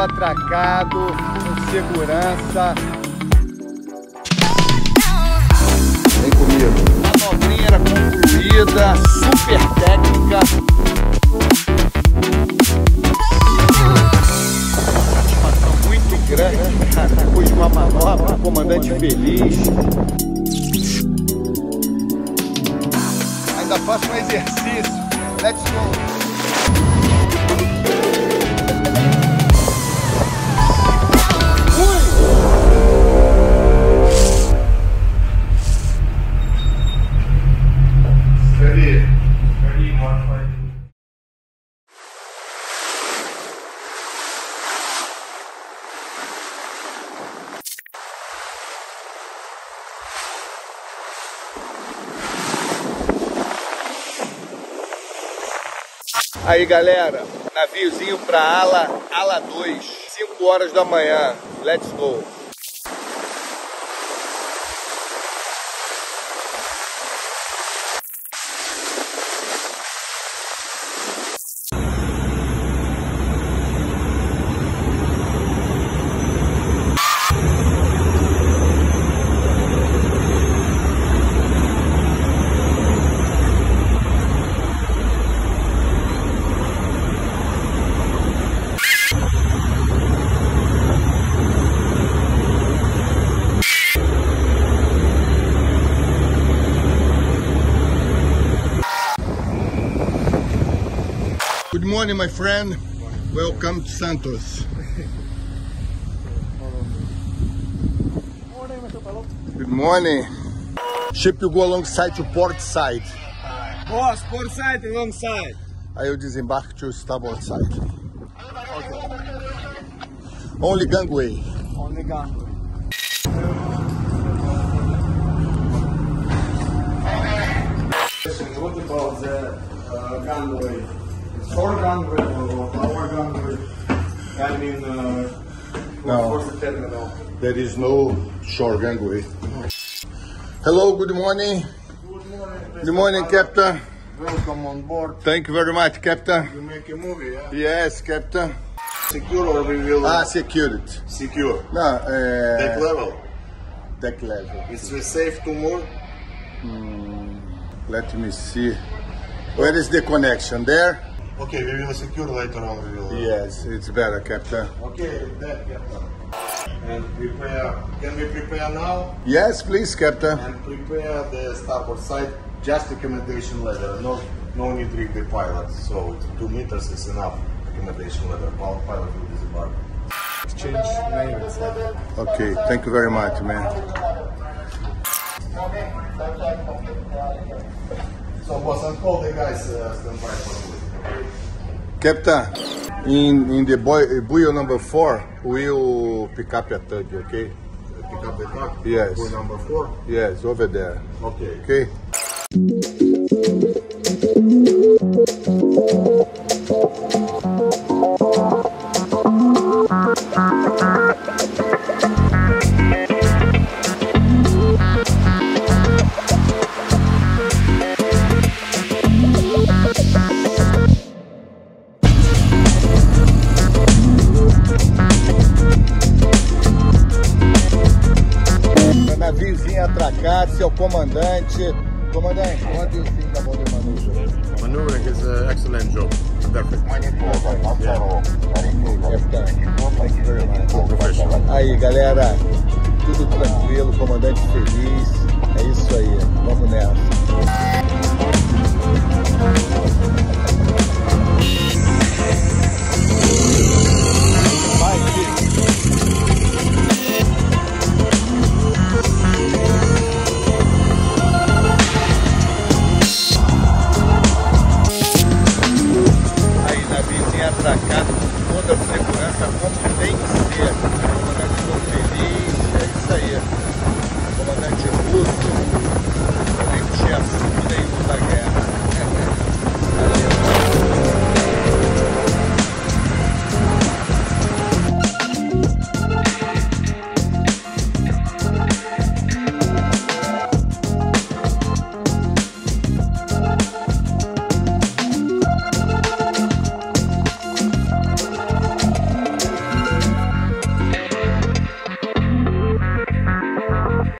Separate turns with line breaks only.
atracado, com segurança. Vem comigo. A manobrinha era concluída, super técnica. Satisfação muito grande, cara. Depois de uma manobra, comandante feliz. Ainda faço um exercício. Let's go. Aí galera, naviozinho pra ala, ala 2, 5 horas da manhã. Let's go. Morning, my friend. Welcome to Santos. Good morning. Ship you go alongside to port side.
Boss, port side and long side.
Aí eu desembarco to starboard side. Only gangway.
Only gangway. What about the uh, gangway? Shore gangway or power gangway? I mean, uh,
No.
what's the terminal?
There is no shore gangway. Hello, good morning. Good morning, Captain.
Welcome on board.
Thank you very much, Captain.
You make a movie, yeah?
Yes, Captain.
Secure or we will
Ah, security.
secure?
Não, é...
Deck level.
Deck level.
Is it safe to move?
Let me see. Where is the connection? There?
Okay, we will secure later on. We will.
Yes, it's better, Captain.
Okay, that Captain. And prepare. Can we prepare now?
Yes, please, Captain.
And prepare the starboard side. Just accommodation ladder. No, no need to rig the pilot. So two meters is enough. Accommodation ladder. Our pilot will disembark. Exchange names.
Okay, thank you very much, man.
So boss, and call the guys uh, stand by for me.
Captain, in, in the boy, buoy number four, we'll pick up at 30, okay?
Pick up the truck.
Yes.
Boy number four.
Yes, over there.
Okay.
Okay? Atracado, seu comandante. Comandante, what do you think about the maneuver?
Maneuvering is an excellent job. Perfect. Professional.
Aí, galera, tudo tranquilo, comandante feliz.